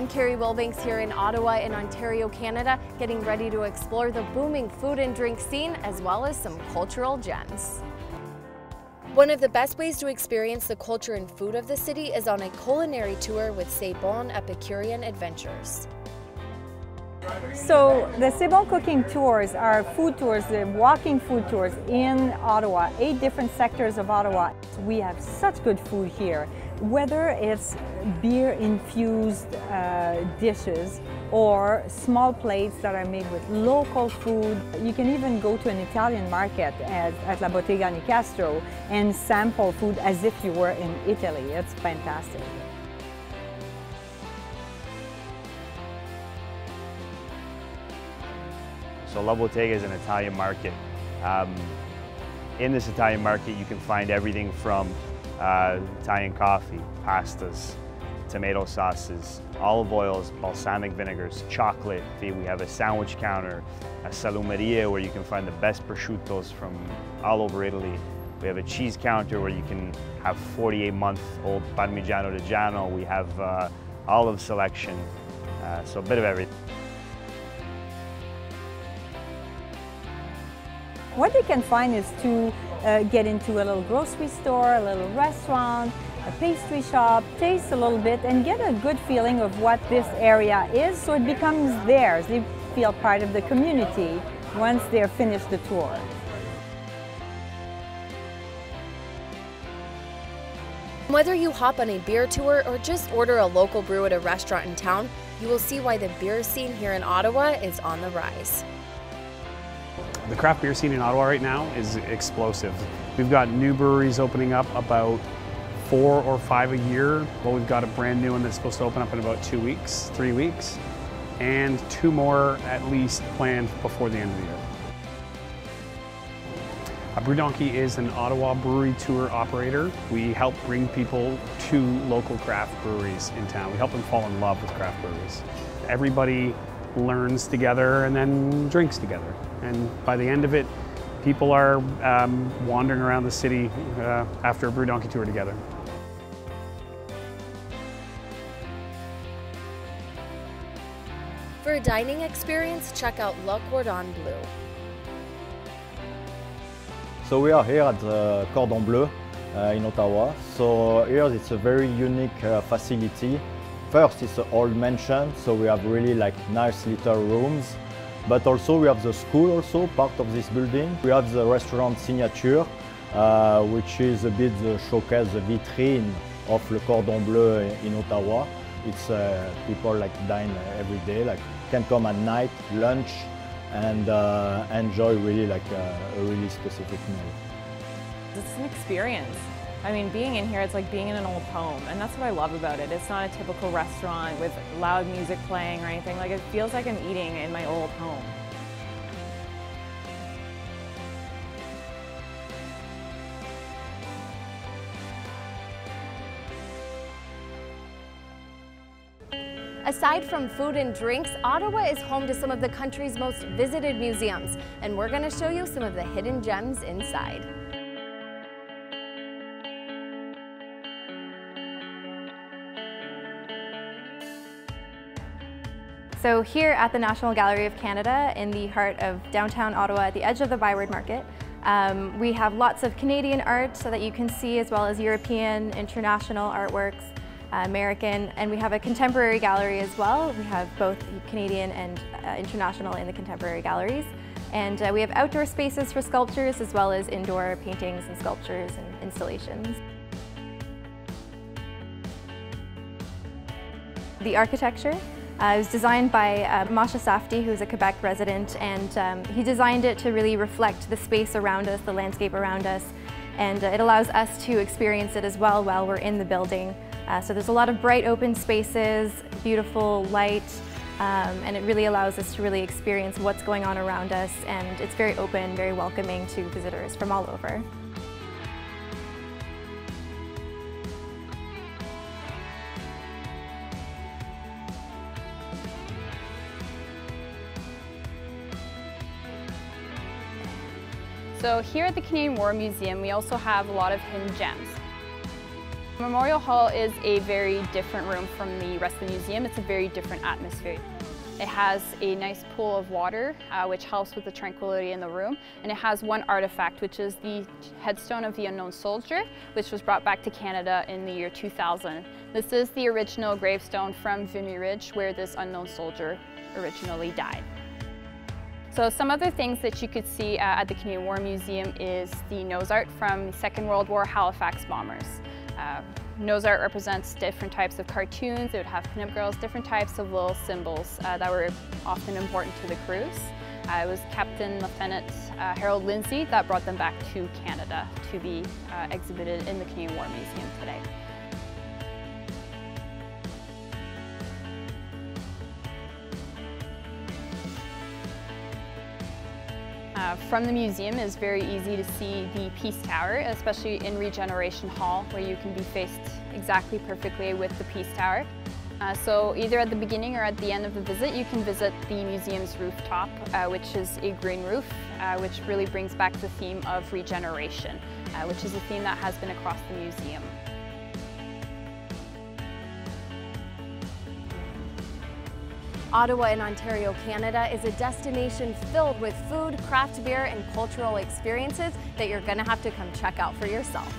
I'm Carri Wilbanks here in Ottawa in Ontario, Canada, getting ready to explore the booming food and drink scene as well as some cultural gems. One of the best ways to experience the culture and food of the city is on a culinary tour with C'est Bon Epicurean Adventures. So the C'est Bon cooking tours are food tours, the walking food tours in Ottawa, eight different sectors of Ottawa. We have such good food here, whether it's beer infused uh, dishes or small plates that are made with local food. You can even go to an Italian market at, at La Bottega Nicastro and sample food as if you were in Italy. It's fantastic. So La Bottega is an Italian market. Um, in this Italian market, you can find everything from uh, Italian coffee, pastas, tomato sauces, olive oils, balsamic vinegars, chocolate. We have a sandwich counter, a salumeria where you can find the best prosciuttos from all over Italy. We have a cheese counter where you can have 48-month-old Parmigiano Reggiano. We have uh, olive selection, uh, so a bit of everything. What they can find is to uh, get into a little grocery store, a little restaurant, a pastry shop, taste a little bit and get a good feeling of what this area is so it becomes theirs. They feel part of the community once they're finished the tour. Whether you hop on a beer tour or just order a local brew at a restaurant in town, you will see why the beer scene here in Ottawa is on the rise. The craft beer scene in Ottawa right now is explosive. We've got new breweries opening up about four or five a year. Well, we've got a brand new one that's supposed to open up in about two weeks, three weeks, and two more at least planned before the end of the year. A Brew Donkey is an Ottawa brewery tour operator. We help bring people to local craft breweries in town. We help them fall in love with craft breweries. Everybody learns together and then drinks together. And by the end of it, people are um, wandering around the city uh, after a Brew Donkey tour together. For a dining experience, check out Le Cordon Bleu. So we are here at the Cordon Bleu uh, in Ottawa. So here it's a very unique uh, facility. First, it's an old mansion, so we have really like nice little rooms. But also we have the school also, part of this building. We have the restaurant Signature, uh, which is a bit the showcase, the vitrine of Le Cordon Bleu in Ottawa. It's uh, people like dine every day, like can come at night, lunch, and uh, enjoy really like a, a really specific meal. It's an experience. I mean, being in here, it's like being in an old home, and that's what I love about it. It's not a typical restaurant with loud music playing or anything. Like, it feels like I'm eating in my old home. Aside from food and drinks, Ottawa is home to some of the country's most visited museums, and we're going to show you some of the hidden gems inside. So here at the National Gallery of Canada in the heart of downtown Ottawa at the edge of the Byward Market, um, we have lots of Canadian art so that you can see as well as European, international artworks, uh, American, and we have a contemporary gallery as well. We have both Canadian and uh, international in the contemporary galleries. And uh, we have outdoor spaces for sculptures as well as indoor paintings and sculptures and installations. The architecture uh, it was designed by uh, Moshe Safdie, who's a Quebec resident, and um, he designed it to really reflect the space around us, the landscape around us, and uh, it allows us to experience it as well while we're in the building. Uh, so there's a lot of bright open spaces, beautiful light, um, and it really allows us to really experience what's going on around us, and it's very open, very welcoming to visitors from all over. So here at the Canadian War Museum, we also have a lot of hidden gems. Memorial Hall is a very different room from the rest of the museum. It's a very different atmosphere. It has a nice pool of water, uh, which helps with the tranquility in the room. And it has one artifact, which is the headstone of the unknown soldier, which was brought back to Canada in the year 2000. This is the original gravestone from Vimy Ridge, where this unknown soldier originally died. So some other things that you could see uh, at the Canadian War Museum is the nose art from Second World War Halifax bombers. Uh, nose art represents different types of cartoons. It would have pinup girls, different types of little symbols uh, that were often important to the crews. Uh, it was Captain Lieutenant uh, Harold Lindsay that brought them back to Canada to be uh, exhibited in the Canadian War Museum today. Uh, from the museum is very easy to see the Peace Tower, especially in Regeneration Hall, where you can be faced exactly perfectly with the Peace Tower. Uh, so either at the beginning or at the end of the visit, you can visit the museum's rooftop, uh, which is a green roof, uh, which really brings back the theme of regeneration, uh, which is a theme that has been across the museum. Ottawa in Ontario, Canada is a destination filled with food, craft beer, and cultural experiences that you're gonna have to come check out for yourself.